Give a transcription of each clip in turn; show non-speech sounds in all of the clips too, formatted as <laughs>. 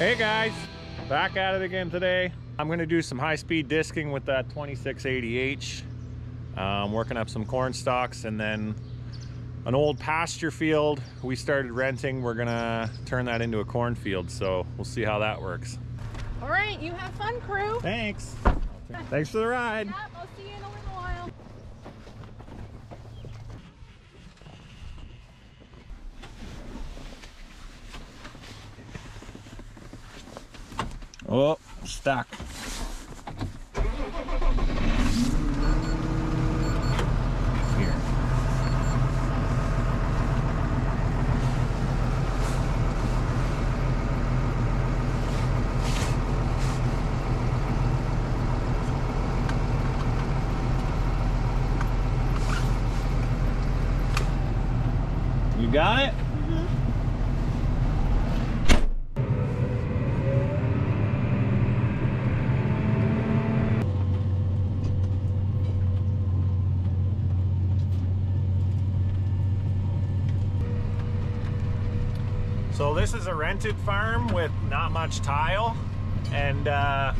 Hey guys, back at it again today. I'm gonna do some high-speed disking with that 2680H. Um, working up some corn stalks and then an old pasture field we started renting. We're gonna turn that into a cornfield, so we'll see how that works. All right, you have fun, crew. Thanks. Thanks for the ride. Yep, I'll see you in a little while. Oh, stuck. Here. You got it? So this is a rented farm with not much tile and uh,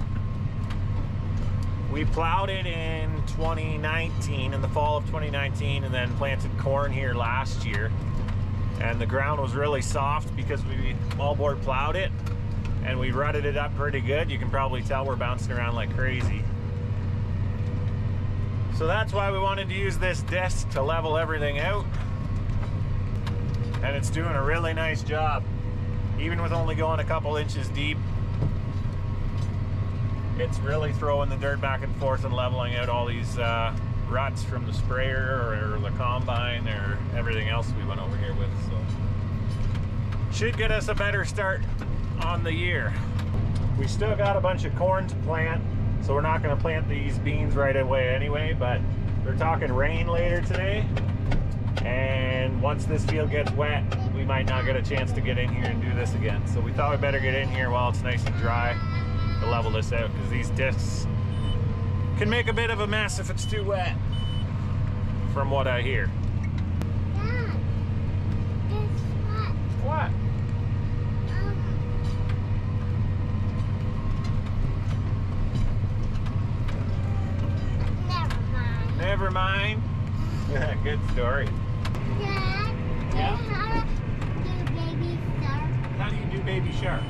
we plowed it in 2019 in the fall of 2019 and then planted corn here last year. And the ground was really soft because we moldboard plowed it and we rutted it up pretty good. You can probably tell we're bouncing around like crazy. So that's why we wanted to use this disc to level everything out. And it's doing a really nice job even with only going a couple inches deep it's really throwing the dirt back and forth and leveling out all these uh, ruts from the sprayer or, the combine or everything else we went over here with so. Should get us a better start on the year. We still got a bunch of corn to plant so we're not going to plant these beans right away anyway but they're talking rain later today and once this field gets wet we might not get a chance to get in here and do this again so we thought we better get in here while it's nice and dry to level this out because these discs can make a bit of a mess if it's too wet from what I hear Dad, what? what Um, never mind. never <laughs> mind good story Dad, Yeah? how to do baby shark? how do you do baby shark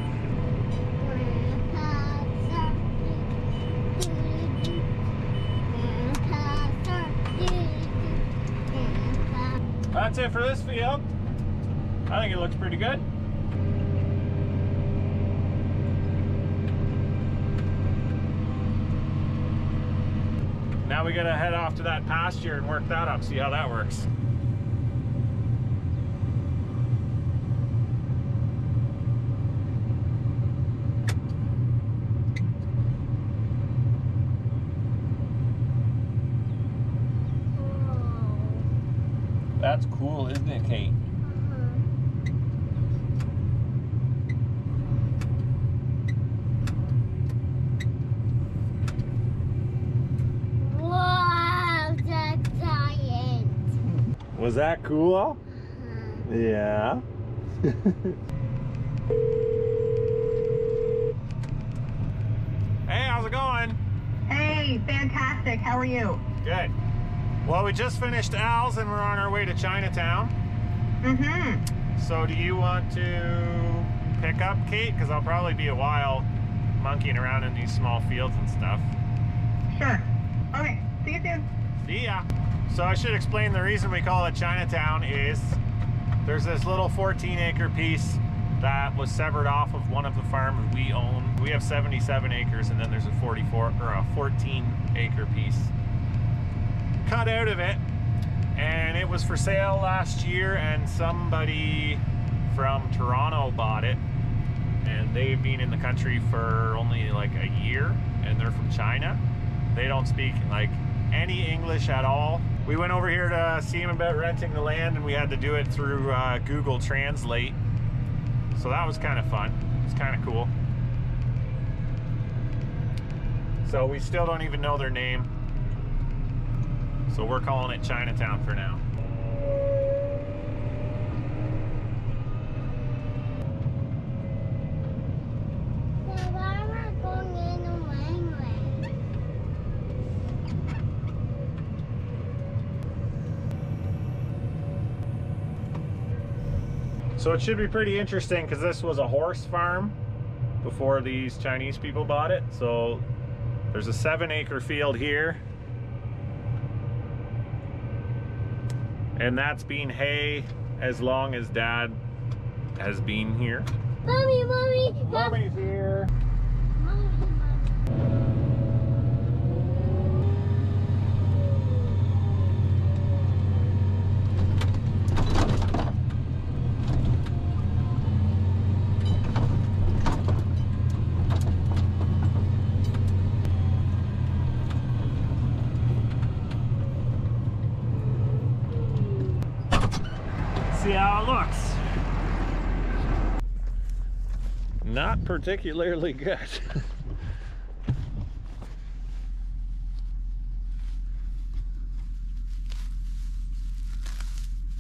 that's it for this field I think it looks pretty good Now we gotta head off to that pasture and work that up, see how that works. That's cool, isn't it, Kate? Wow, that's giant. Was that cool? Uh-huh. Yeah. <laughs> hey, how's it going? Hey, fantastic. How are you? Good. Well, we just finished Al's and we're on our way to Chinatown. Mm-hmm. So, do you want to pick up Kate? Because I'll probably be a while monkeying around in these small fields and stuff. Sure. Okay. See you soon. See ya. So I should explain the reason we call it Chinatown is there's this little 14 acre piece that was severed off of one of the farms we own. We have 77 acres and then there's a 44 or a 14 acre piece cut out of it and it was for sale last year and somebody from Toronto bought it and they've been in the country for only like a year and they're from China. They don't speak like any English at all. We went over here to see him about renting the land and we had to do it through uh, Google Translate. So that was kind of fun. It's kind of cool. So we still don't even know their name. So we're calling it Chinatown for now. So it should be pretty interesting because this was a horse farm before these Chinese people bought it. So there's a seven acre field here And that's been hay as long as dad has been here. Mommy, mommy, mommy, Mommy's here. mommy. See how it looks. Not particularly good.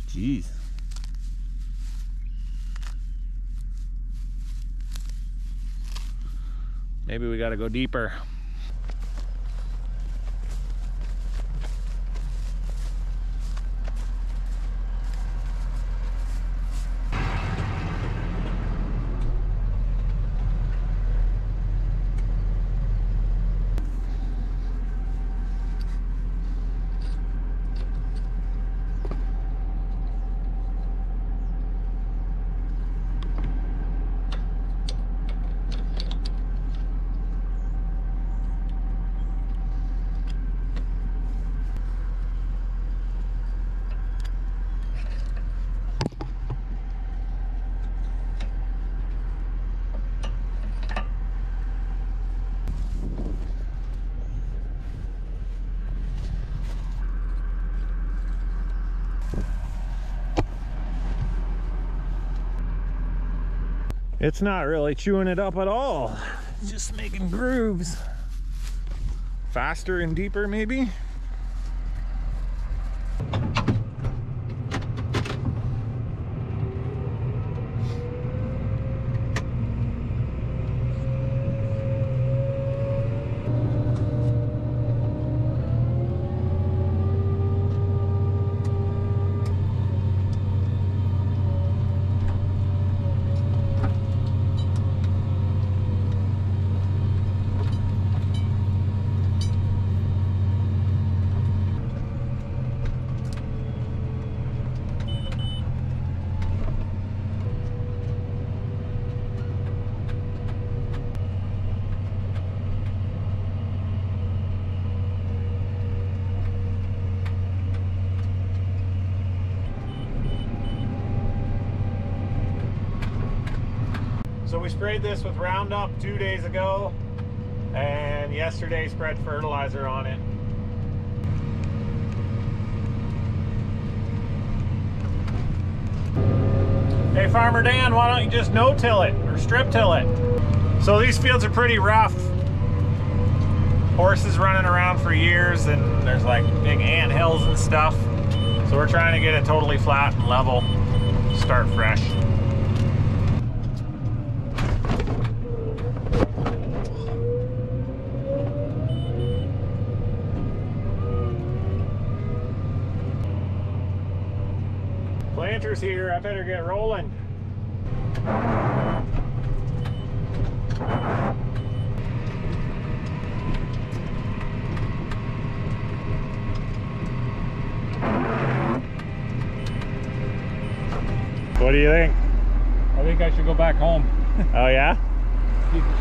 Jeez. Maybe we gotta go deeper. It's not really chewing it up at all. It's just making grooves. Faster and deeper, maybe? Sprayed this with Roundup two days ago, and yesterday spread fertilizer on it. Hey, Farmer Dan, why don't you just no-till it or strip-till it? So these fields are pretty rough. Horses running around for years, and there's like big ant hills and stuff. So we're trying to get it totally flat and level, start fresh. Here, I better get rolling. What do you think? I think I should go back home. <laughs> Oh yeah?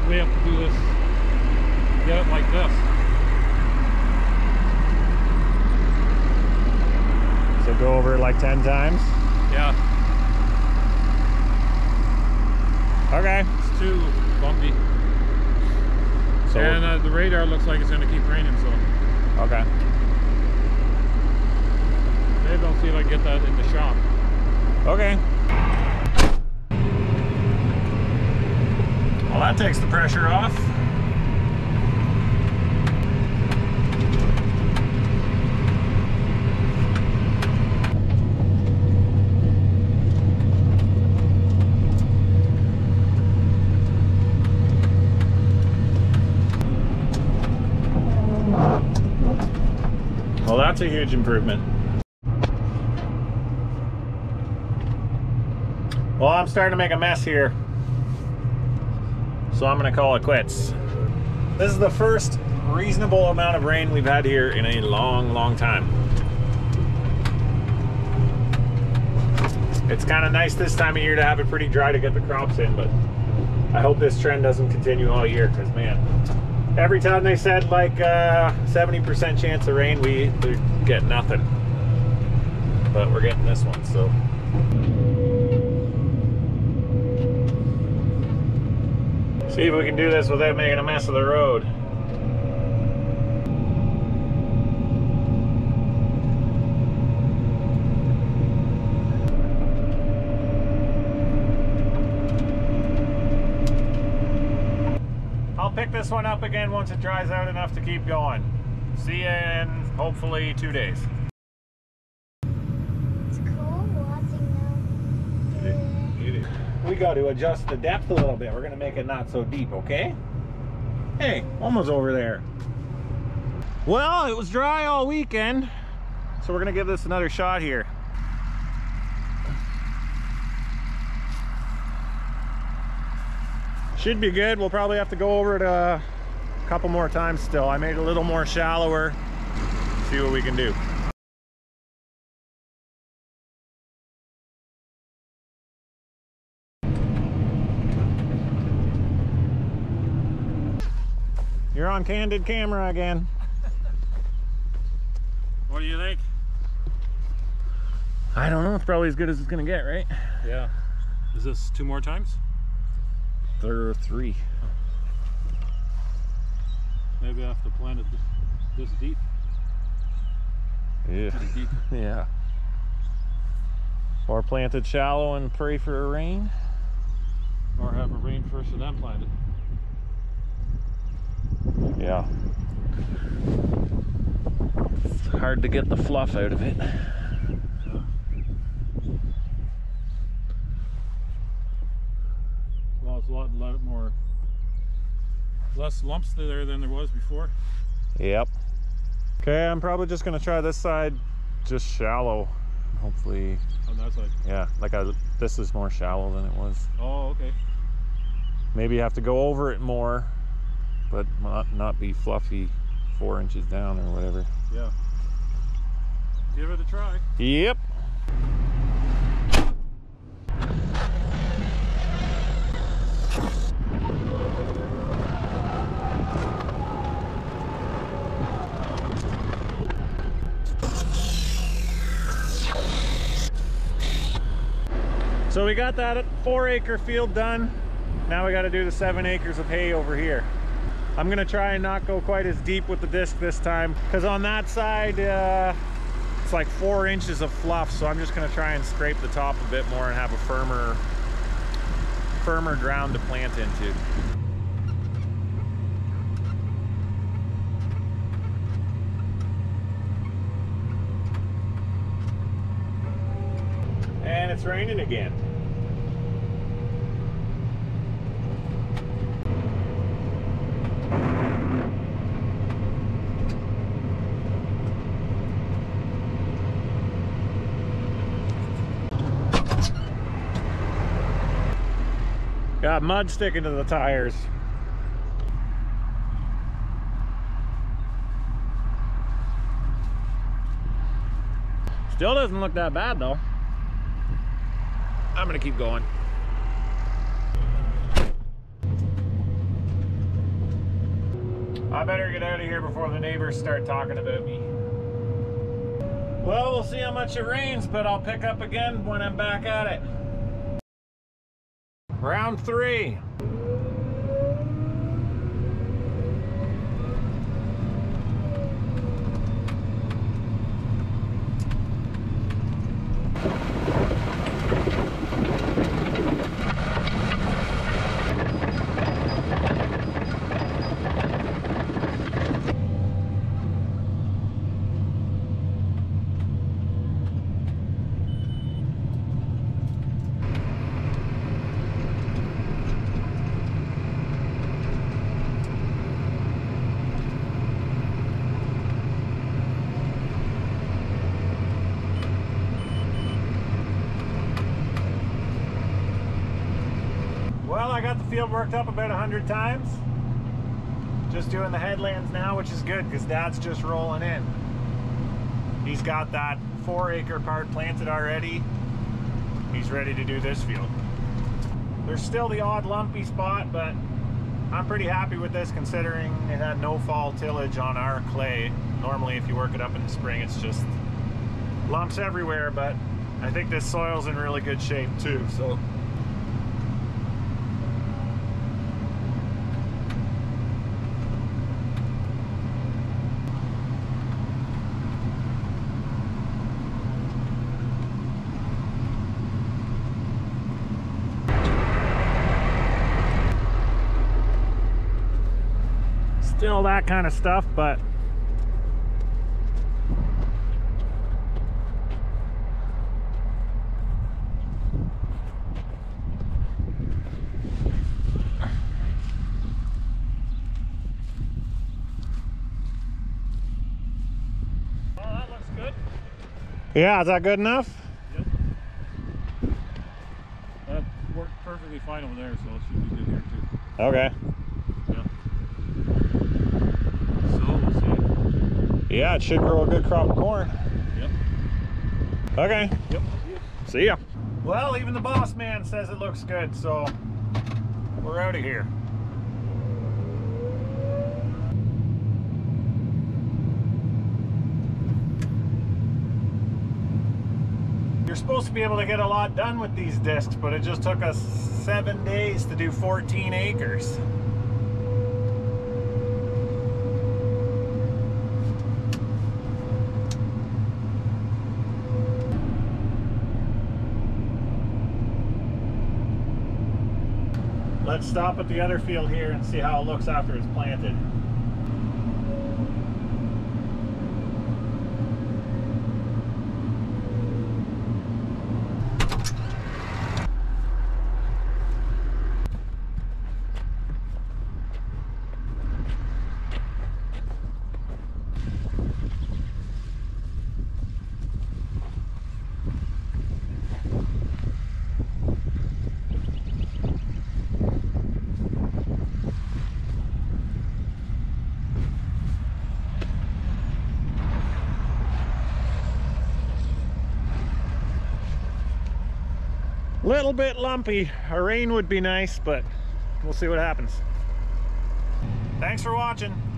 We have to do this, get it like this. So go over it like 10 times? Yeah, Okay. it's too bumpy. So, and uh, the radar looks like it's going to keep raining, so okay. maybe I'll see if I can get that in the shop. Okay. Well, that takes the pressure off. Well, that's a huge improvement. Well, I'm starting to make a mess here. So I'm gonna call it quits. This is the first reasonable amount of rain we've had here in a long, long time. It's kind of nice this time of year to have it pretty dry to get the crops in, but I hope this trend doesn't continue all year because man, every time they said like 70% uh, chance of rain, we, we get nothing. But we're getting this one, so. See if we can do this without making a mess of the road. I'll pick this one up again once it dries out enough to keep going. See you in hopefully two days. It's cool watching them. We got to adjust the depth a little bit. We're going to make it not so deep, okay? Hey, almost over there. Well, it was dry all weekend, so we're going to give this another shot here. Should be good. We'll probably have to go over it uh, a couple more times still. I made it a little more shallower. See what we can do. You're on candid camera again. <laughs> What do you think? I don't know. It's probably as good as it's gonna get, right? Yeah. Is this two more times? There are three. Maybe I have to plant it this deep. Yeah. Deep. <laughs> Yeah. Or plant it shallow and pray for a rain. Or have a rain first and then plant it. Yeah. It's hard to get the fluff out of it. Well, it's a lot, lot more, less lumps there than there was before. Yep. Okay, I'm probably just gonna try this side just shallow. Hopefully, On that side. yeah, like I, this is more shallow than it was. Oh, okay. Maybe you have to go over it more, but not, not be fluffy four inches down or whatever. Yeah. Give it a try. Yep. So we got that four acre field done. Now we got to do the seven acres of hay over here. I'm gonna try and not go quite as deep with the disc this time because on that side uh, it's like four inches of fluff so I'm just gonna try and scrape the top a bit more and have a firmer firmer ground to plant into. And it's raining again. Got mud sticking to the tires. Still doesn't look that bad though. I'm gonna keep going. I better get out of here before the neighbors start talking about me. Well, we'll see how much it rains, but I'll pick up again when I'm back at it. Round three. Field worked up about 100 times. Just doing the headlands now, which is good because Dad's just rolling in. He's got that four acre part planted already. He's ready to do this field. There's still the odd lumpy spot, but I'm pretty happy with this considering it had no fall tillage on our clay. Normally if you work it up in the spring, it's just lumps everywhere, but I think this soil's in really good shape too, so. Still that kind of stuff, but that looks good. yeah, is that good enough? Yep. That worked perfectly fine over there, so it should be good here too. Okay. Yeah. So we'll see. Yeah, it should grow a good crop of corn. Yep. Okay. Yep. See ya. Well, even the boss man says it looks good, so we're out of here. You're supposed to be able to get a lot done with these discs, but it just took us seven days to do 14 acres. Let's stop at the other field here and see how it looks after it's planted. Little bit lumpy. A rain would be nice, but we'll see what happens. Thanks for watching.